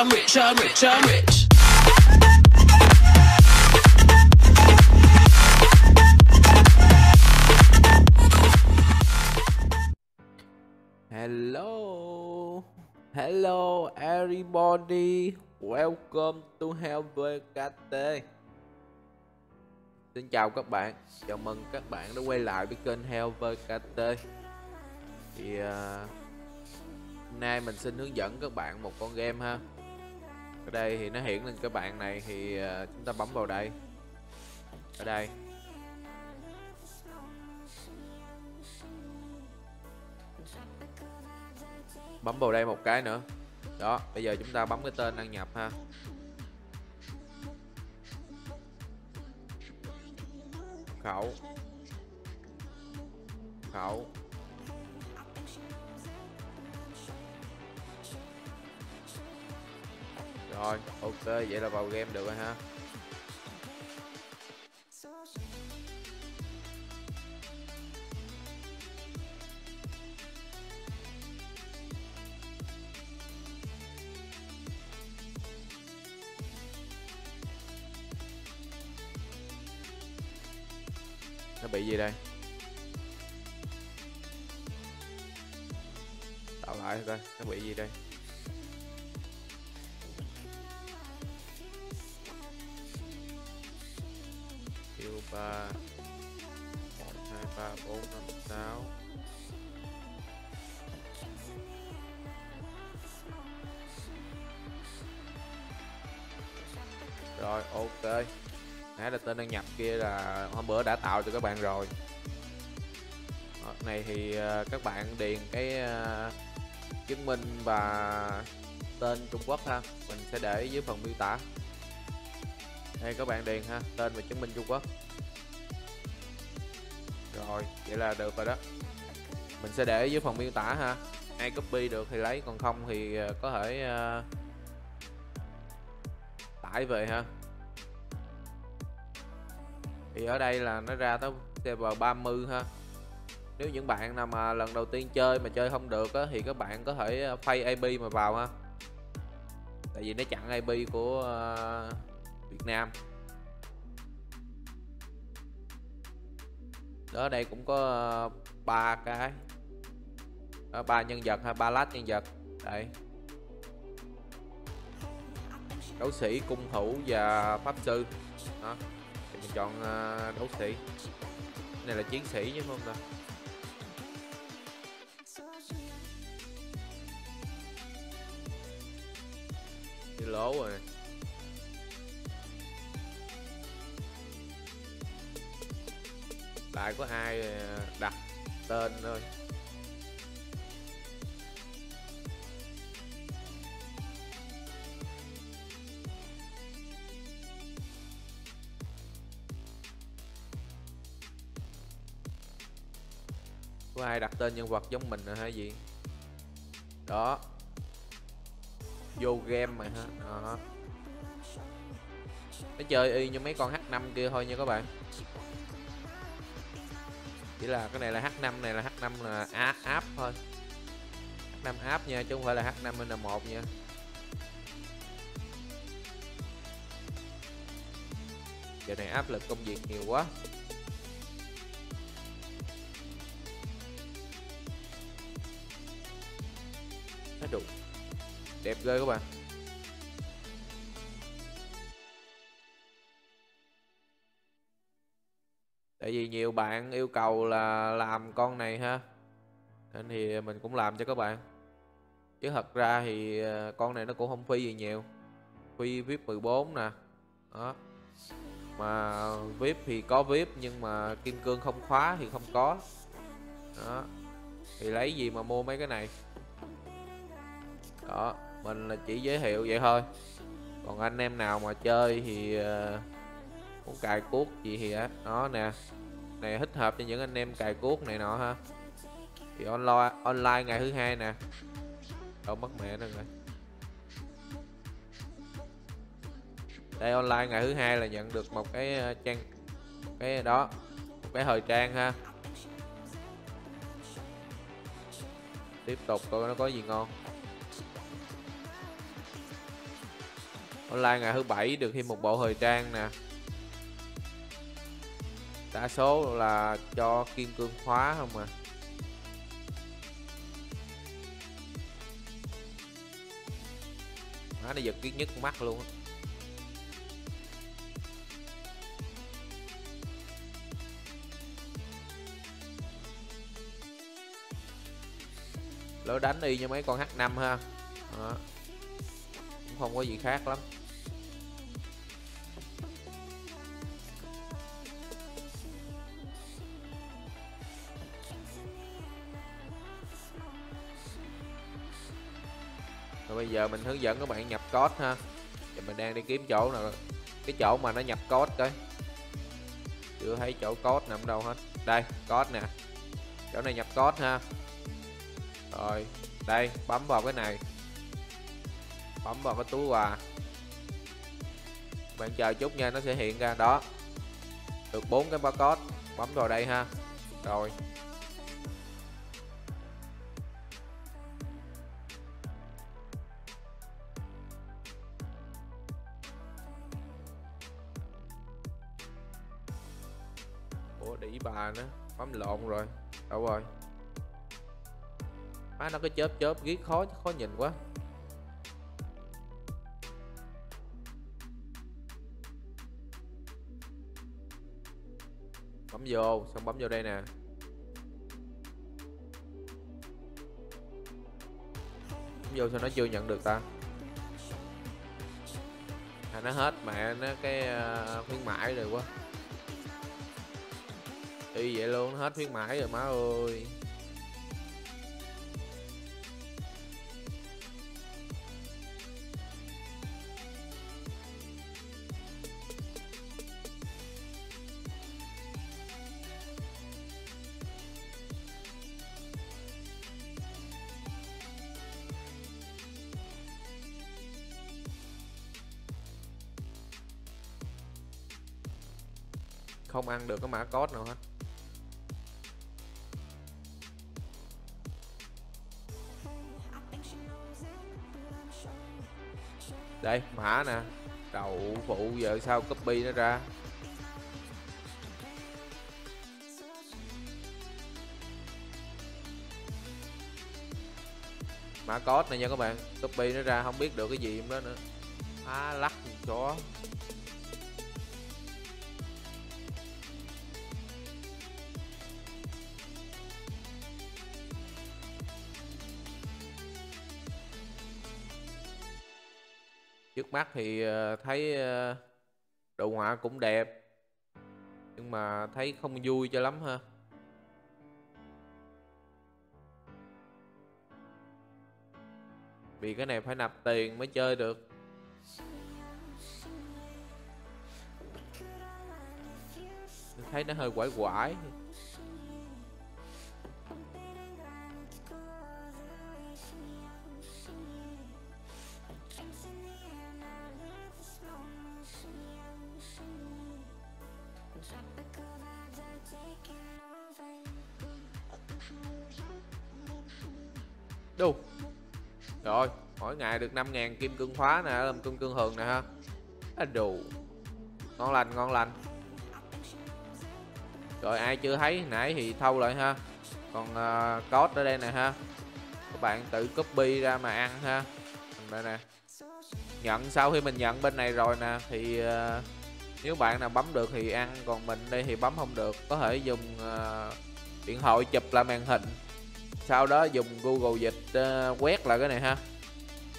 I'm rich, I'm rich, I'm rich. Hello, hello everybody, welcome to HVKT. Xin chào các bạn, chào mừng các bạn đã quay lại với kênh HVKT. Thì uh, hôm nay mình xin hướng dẫn các bạn một con game ha. Ở đây thì nó hiện lên các bạn này thì ờ, chúng ta bấm vào đây. Ở đây. Bấm vào đây một cái nữa. Đó, bây giờ chúng ta bấm cái tên đăng nhập ha. Khẩu. Khẩu. Thôi. Ok vậy là vào game được rồi ha. Ok. Nãy là tên đăng nhập kia là hôm bữa đã tạo cho các bạn rồi. Đó, này thì ờ, các bạn điền cái ờ, chứng minh và tên Trung Quốc ha. Mình sẽ để dưới phần miêu tả. Đây các bạn điền ha tên và chứng minh Trung Quốc. Rồi vậy là được rồi đó. Mình sẽ để dưới phần miêu tả ha. Ai copy được thì lấy còn không thì có thể uh, tải về ha thì ở đây là nó ra tới server 30 ha. Nếu những bạn nào mà lần đầu tiên chơi mà chơi không được á, thì các bạn có thể ờ, phay IP mà vào ha. Tại vì nó chặn IP của uh, Việt Nam. Đó đây cũng có ờ, ba uh, cái ba nhân vật ha ba lát nhân vật. Đây. Đấu sĩ cung thủ và pháp sư. Đó mình chọn uh, đấu sĩ. Cái này là chiến sĩ chứ không ta. Đi lố rồi lại có ai ờ, đặt tên thôi. Có ai đặt tên nhân vật giống mình rồi hay gì? Đó. Vô game mà ha đó. Nó chơi y như mấy con H5 kia thôi nha các bạn. Chỉ là cái này là H5 này là H5 là áp thôi. H5 áp nha, chứ không phải là H5 N1 nha. Giờ này áp lực công việc nhiều quá. Đủ. Đẹp ghê các bạn. Tại vì nhiều bạn yêu cầu là làm con này ha. Nên thì mình cũng làm cho các bạn. Chứ thật ra thì ờ, con này nó cũng không phi gì nhiều. Phi vip 14 nè. Đó. Mà vip thì có vip nhưng mà kim cương không khóa thì không có. Đó. Thì lấy gì mà mua mấy cái này? Đó mình là chỉ giới thiệu vậy thôi. Còn anh em nào mà chơi thì ờ, uh, muốn cài cuốc gì thì á đó nè. Này thích hợp cho những anh em cài cuốc này nọ ha. Thì online online ngày thứ hai nè. Đâu mất mẹ nữa rồi. Đây online ngày thứ hai là nhận được một cái ờ, trang một cái đó một cái thời trang ha. Tiếp tục coi nó có gì ngon. Online ngày thứ bảy được thêm một bộ thời trang nè. Đa số là cho kim cương khóa không à? Má nó giật kiết nhất mắt luôn á. Lỡ đánh đi như mấy con H5 ha. Đó. cũng không có gì khác lắm. Rồi bây giờ mình hướng dẫn các bạn nhập code ha. Giờ mình đang đi kiếm chỗ nào Cái chỗ mà nó nhập code coi. Chưa thấy chỗ code nằm đâu hết. Đây, code nè. Chỗ này nhập code ha. Rồi, Đây, bấm vào cái này. Bấm vào cái túi quà. Bạn chờ chút nha, nó sẽ hiện ra. Đó. Được bốn cái barcode. Bấm vào đây ha. Rồi. Nữa lộn rồi Đâu rồi? Má nó cứ chớp chớp ghét khó khó nhìn quá. Bấm vô Xong bấm vô đây nè. Bấm vô sao nó chưa nhận được ta? À nó hết mẹ nó cái uh, khuyến mãi rồi quá y vậy luôn hết khuyến mãi rồi, má ơi. Không ăn được cái mã code nào hết. Hả nè. Đậu phụ giờ sao copy nó ra? Mã code này nha các bạn. Copy nó ra, không biết được cái gì trong đó nữa. Á lắc chó. Trước mắt thì ờ, thấy ờ, đồ họa cũng đẹp, nhưng mà thấy không vui cho lắm ha. Vì cái này phải nạp tiền mới chơi được. Thấy nó hơi quải quải. Đu. Rồi Mỗi ngày được 5.000 kim cương khóa nè Làm kim cương hường nè ha. À, Đủ Ngon lành ngon lành. Rồi ai chưa thấy nãy thì thâu lại ha. Còn uh, code ở đây nè ha. Các bạn tự copy ra mà ăn ha. Đây nè. Nhận sau khi mình nhận bên này rồi nè Thì uh, nếu bạn nào bấm được thì ăn Còn mình đây thì bấm không được. Có thể dùng uh, điện thoại chụp lại màn hình sau đó dùng Google dịch uh, quét lại cái này ha.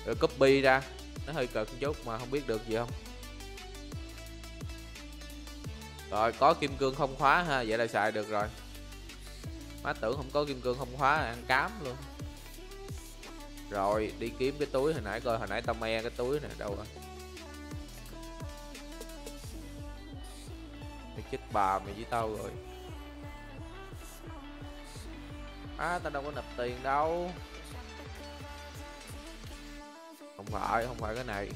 Rồi copy ra. Nó hơi cực chút mà không biết được gì không. Rồi có kim cương không khóa ha. Vậy là xài được rồi. Má tưởng không có kim cương không khóa là ăn cám luôn. Rồi đi kiếm cái túi hồi nãy coi hồi nãy tao me cái túi này đâu rồi? Mày chết bà mày với tao rồi. À tao đâu có nộp tiền đâu. Không phải không phải cái này.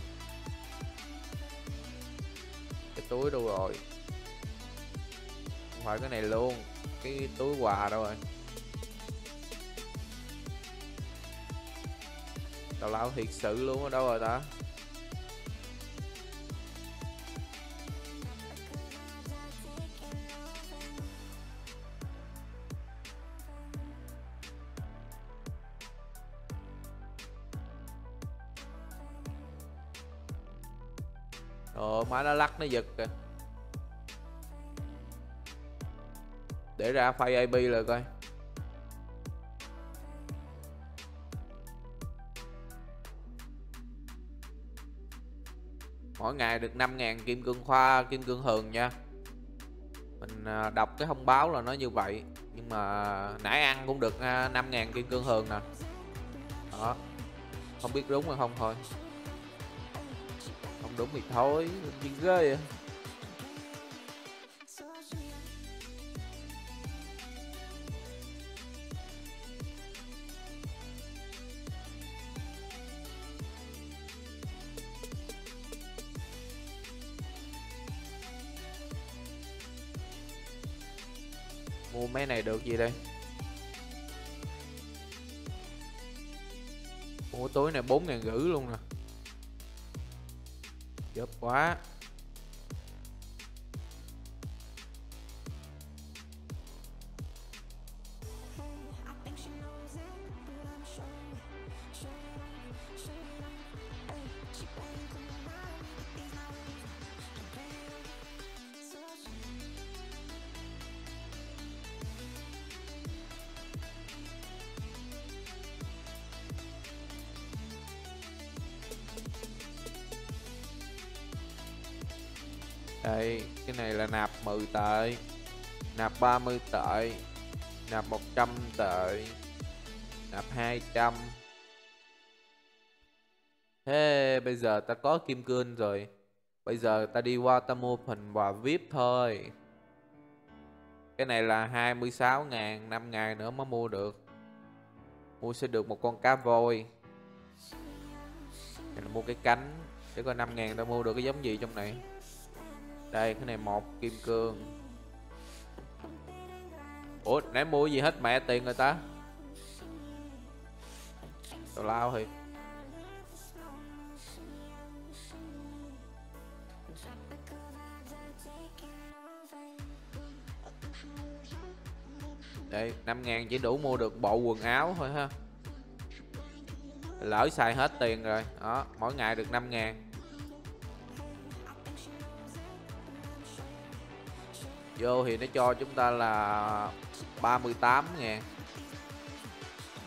Cái túi đâu rồi? Không phải cái này luôn, cái túi quà đâu rồi. Tào lao thiệt sự luôn ở đâu rồi ta? Ồ má nó lắc, nó giật kìa. Để ra file IP rồi coi. Mỗi ngày được 5.000 kim cương khoa, kim cương hường nha. Mình à, đọc cái thông báo là nó như vậy, Nhưng mà nãy ăn cũng được à, 5.000 kim cương hường nè. Đó. Không biết đúng hay không thôi. Không đúng thì thôi Gì ghê vậy. Mua mấy này được gì đây? Mua tối này bốn ngàn rưỡi luôn nè chớp quá. Đây, cái này là nạp 10 tệ. Nạp 30 tệ. Nạp 100 tệ. Nạp 200 thế, bây giờ ta có kim cương rồi. Bây giờ ta đi qua ta mua phần quà vip thôi. Cái này là 26 ngàn 5 ngày nữa mới mua được. Mua sẽ được một con cá voi. Này mua cái cánh để coi 5 ngàn ta mua được cái giống gì trong này? Đây, cái này một, kim cương. Ủa, nãy mua gì hết? Mẹ tiền người ta. Tào lao thì. Đây 5 ngàn chỉ đủ mua được bộ quần áo thôi ha. Lỡ xài hết tiền rồi. Đó, mỗi ngày được 5 ngàn. Vô thì nó cho chúng ta là 38 ngàn.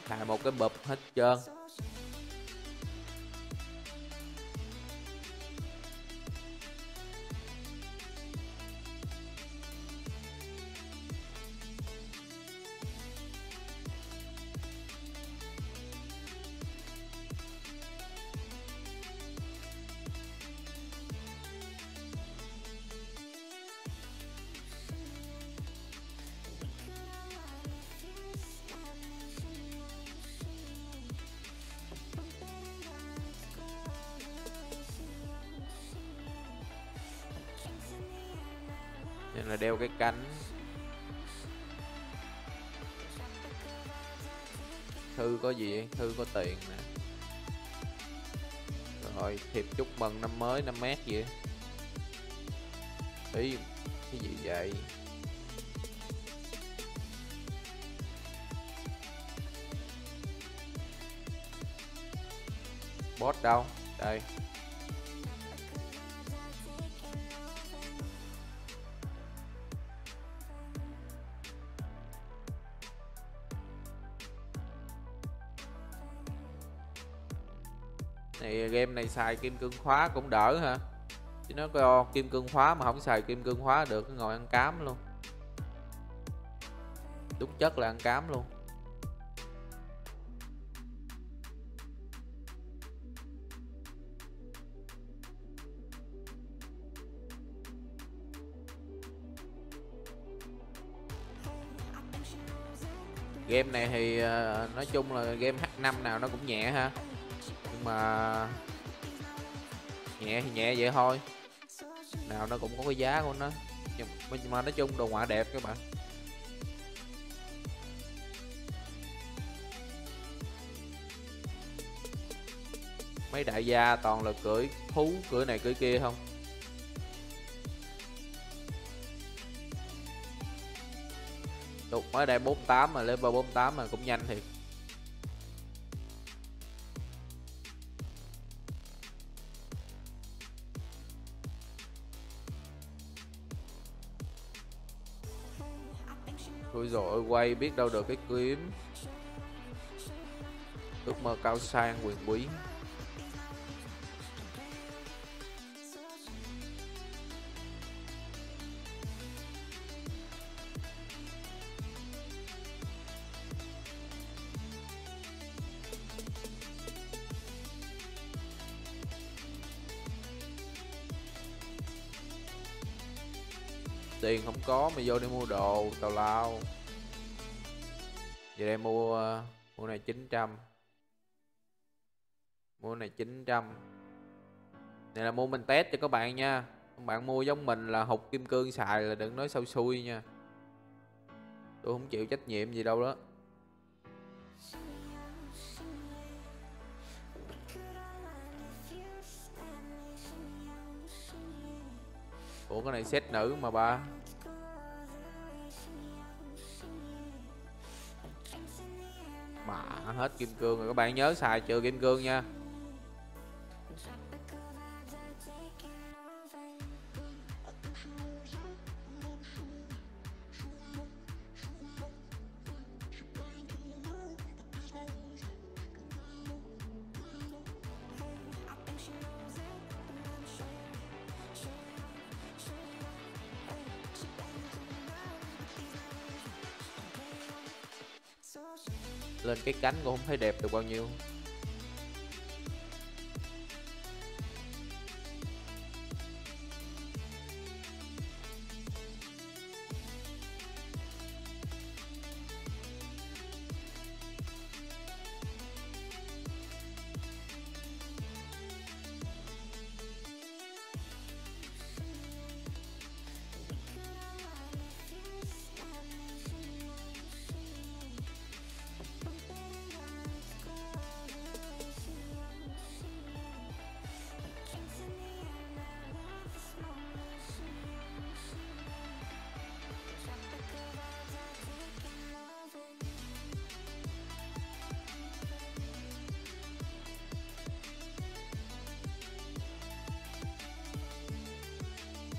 Xài một cái bụp hết trơn. Nên là đeo cái cánh. Thư có gì thư có tiền nè. Rồi thiệp chúc mừng năm mới, năm mét gì ý, cái gì vậy? Boss đâu? Đây. Này xài kim cương khóa cũng đỡ ha chứ nó có kim cương khóa mà không xài kim cương khóa được ngồi ăn cám luôn. Đúng chất là ăn cám luôn. Game này thì ờ, nói chung là game H5 nào nó cũng nhẹ ha. Nhưng mà nhẹ thì nhẹ vậy thôi. Nào, nó cũng có cái giá của nó. Nhưng mà nói chung đồ họa đẹp các bạn. Mấy đại gia toàn là cưỡi thú, cưỡi này cưỡi kia không? Đục mới đây 48 mà, level 48 mà cũng nhanh thiệt. Quay biết đâu được cái kiếm ước mơ cao sang quyền quý tiền không có mà vô đi mua đồ, tào lao giờ đây mua mua này 900 mua này 900 này là mua mình test cho các bạn nha. Các bạn mua giống mình là hụt kim cương xài là đừng nói sâu xui nha. Tôi không chịu trách nhiệm gì đâu đó. Ủa, cái này set nữ mà ba. Mà hết kim cương rồi các bạn nhớ xài trừ kim cương nha. Lên cái cánh cũng không thấy đẹp được bao nhiêu.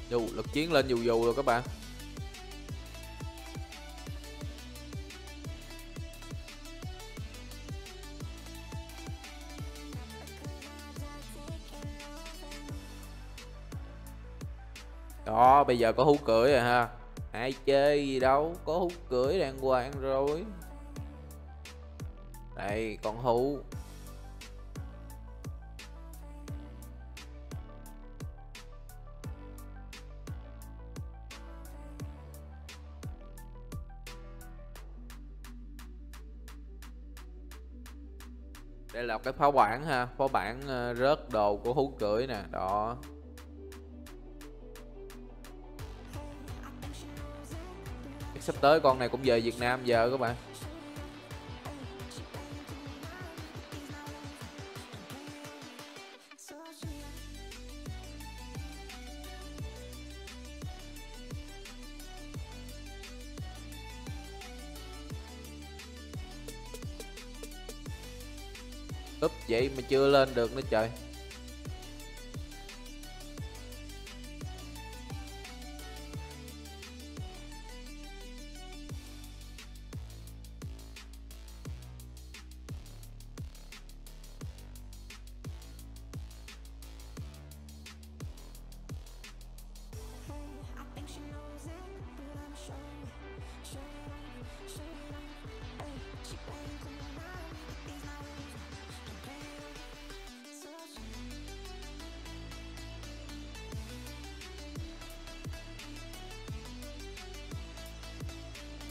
Dù lực chiến lên dù dù rồi các bạn. Đó, bây giờ có hú cưỡi rồi ha. Ai chơi gì đâu, có hú cưỡi đàng hoàng rồi. Đây còn hú. Là cái pháo bản ha. Pháo bản rớt đồ của hú cưỡi nè, đó. Sắp tới con này cũng về Việt Nam giờ các bạn. Vậy mà chưa lên được nữa trời.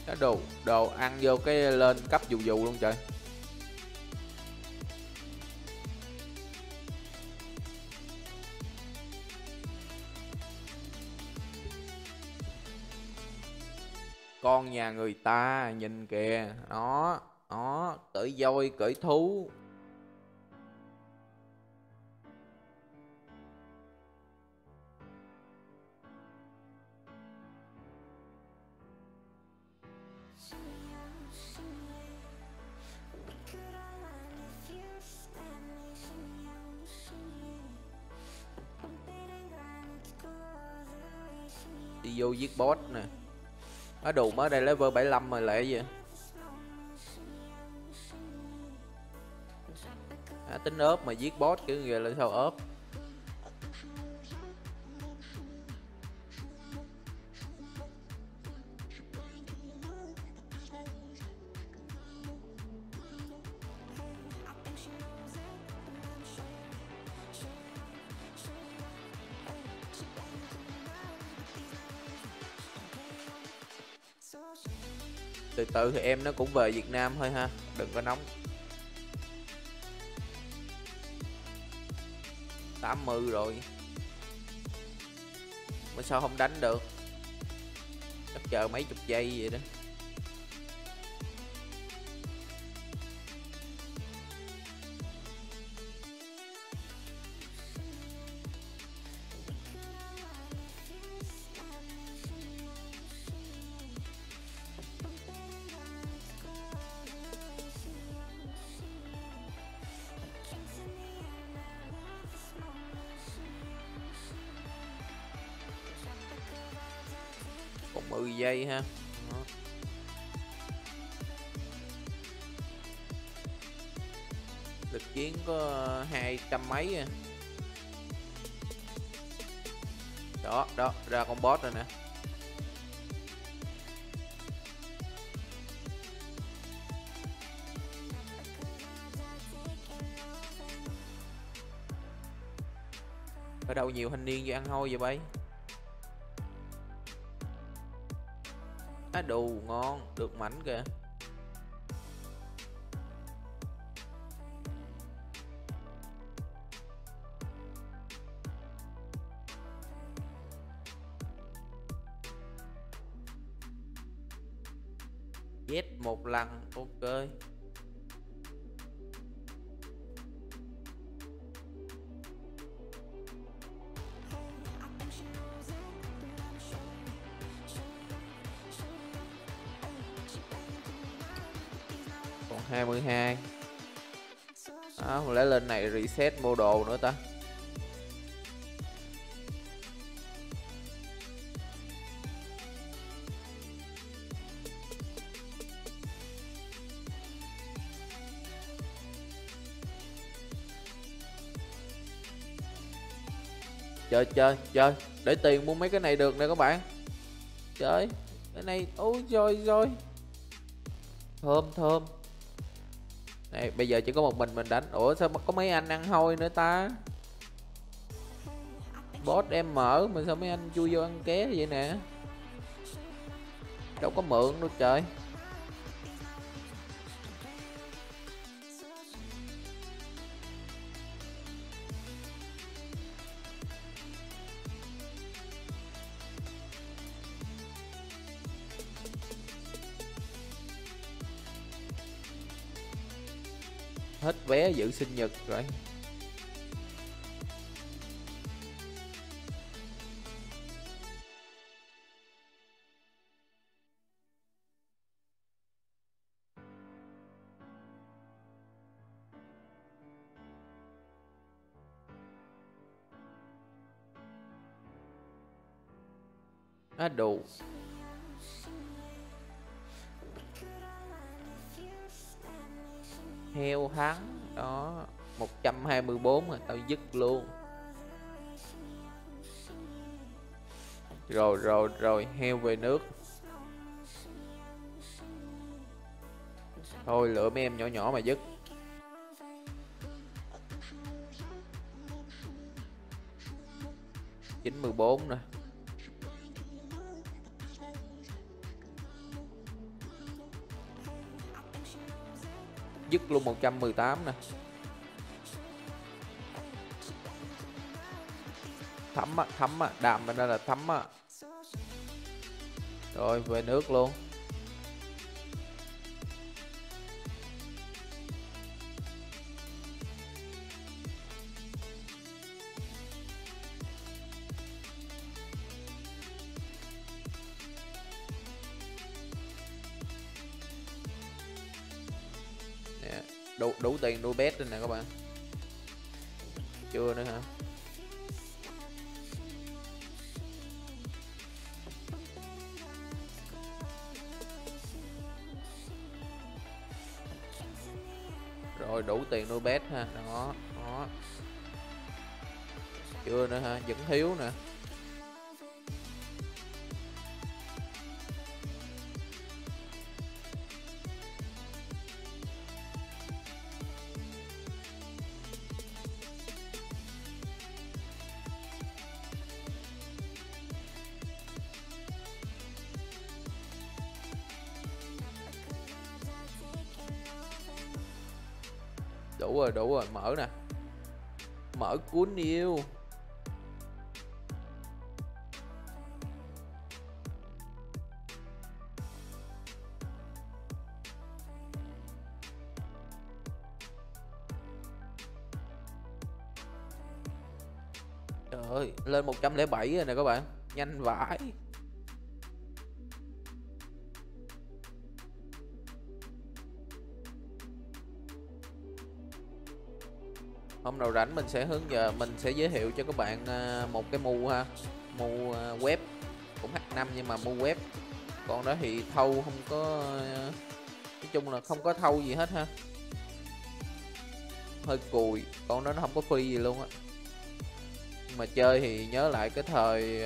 Cái đồ đồ ăn vô cái lên cấp dù dù luôn trời. Con nhà người ta nhìn kìa, nó nó cởi voi cởi thú. Boss nè. Á đủ mới đây level 75 mà lẽ gì à, tính ốp mà giết boss kiểu người là sao ốp từ thì em nó cũng về Việt Nam thôi ha, đừng có nóng. 80 rồi. Mà sao không đánh được? Chắc chờ mấy chục giây vậy đó. 10 giây ha Đó. lực chiến có hai trăm mấy à. đó đó, ra con boss rồi nè ở đâu nhiều thanh niên như ăn hôi vậy bay á đù ngon được mảnh kìa. Z một lần ok. 22 đó, lấy lên này reset mô đồ nữa ta. Chơi chơi chơi. Để tiền mua mấy cái này được nè các bạn. Chơi. Cái này ôi rồi rồi. Thơm thơm này bây giờ chỉ có một mình mình đánh. Ủa, sao mà có mấy anh ăn hôi nữa ta? Boss em mở, mà sao mấy anh chui vô ăn ké vậy nè? Đâu có mượn đâu trời. Hết vé dự sinh nhật rồi. Á đủ heo hắn. Đó 124 rồi, tao dứt luôn. Rồi rồi rồi, heo về nước. Thôi, lựa mấy em nhỏ nhỏ mà dứt. Chín mười bốn nè. Dứt luôn 118 nè. Thấm á thấm á, đàm bên đây là thấm á. Rồi, về nước luôn. đang đua bét lên nè các bạn. Chưa nữa hả? Rồi, đủ tiền nuôi bét ha. Đó đó. Chưa nữa hả? Vẫn thiếu nè. Đủ rồi mở nè. Mở cuốn yêu. Trời ơi, lên 107 rồi nè các bạn. Nhanh vãi. Hôm nào rảnh mình sẽ hướng giờ, mình sẽ giới thiệu cho các bạn à, một cái mu ha. Mu à, web, cũng H5 nhưng mà mu web. Còn đó thì thâu không có à, nói chung là không có thâu gì hết ha. Hơi cùi, con đó nó không có phi gì luôn á. Mà chơi thì nhớ lại cái thời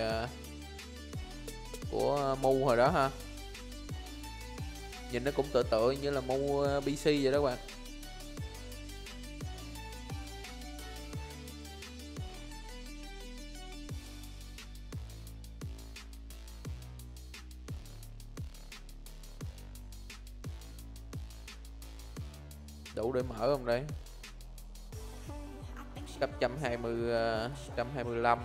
của mu hồi đó ha. Nhìn nó cũng tựa tựa như là mu pc vậy đó các bạn. Đủ để mở không đây cấp 120 125 ờ,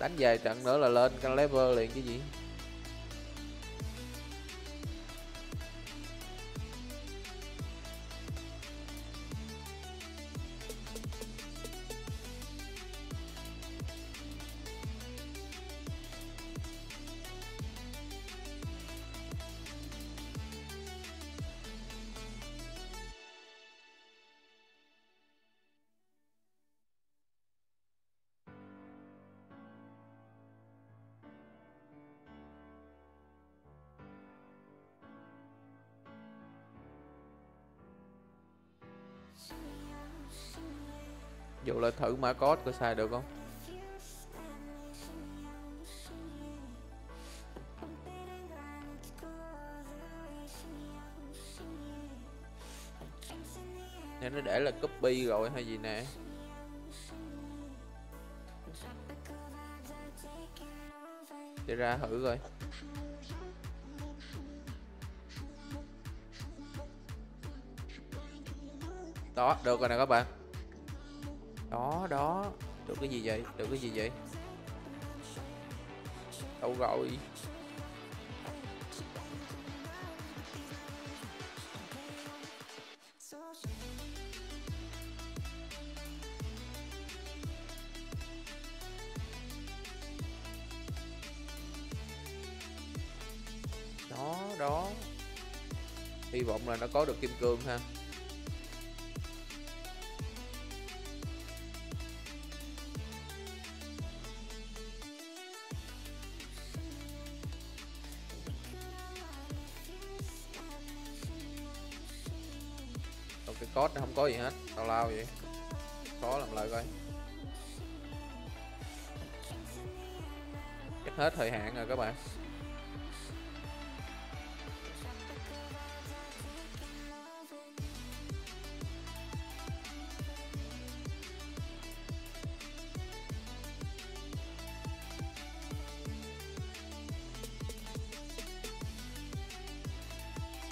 đánh vài trận nữa là lên cái level liền chứ gì? Thử mã code coi xài được không? Nên nó để là copy rồi hay gì nè? Để ra thử coi. Đó, được rồi nè các bạn đó đó. Được cái gì vậy? Được cái gì vậy? Đâu rồi? Đó đó. Hy vọng là nó có được kim cương ha. Không có gì hết. Tào lao vậy. Khó làm lại coi. Chắc hết thời hạn rồi các bạn.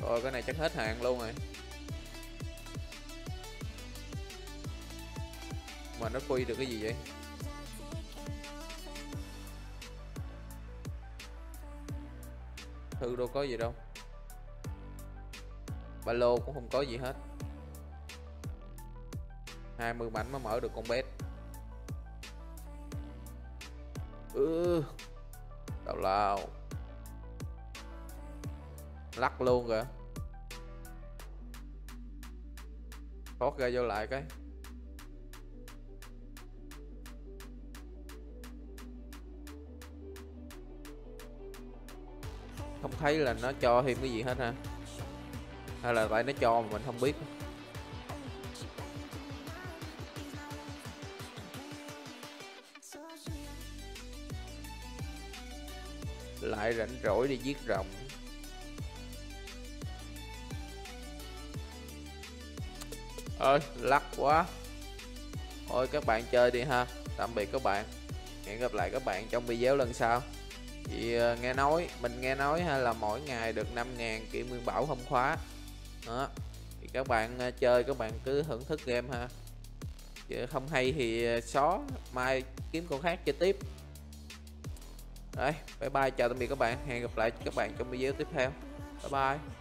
Rồi, cái này chắc hết hạn luôn rồi. Mà nó quy được cái gì vậy? Thư đâu có gì đâu. Ba lô cũng không có gì hết. 20 mảnh mới mở được con bét ừ tào lao. Lắc luôn kìa. Thoát ra vô lại cái. Không thấy là nó cho thêm cái gì hết ha. Hay là tại nó cho mà mình không biết. Lại rảnh rỗi đi giết rồng. Ơi lắc quá. Thôi các bạn chơi đi ha. Tạm biệt các bạn. Hẹn gặp lại các bạn trong video lần sau thì ờ, nghe nói mình nghe nói hay là mỗi ngày được 5.000 kỷ nguyên bảo không khóa. Đó. Thì các bạn ờ, chơi các bạn cứ thưởng thức game ha. Chứ không hay thì ờ, xóa mai kiếm con khác chơi tiếp. Đấy bye bye chào tạm biệt các bạn. Hẹn gặp lại các bạn trong video tiếp theo. Bye bye.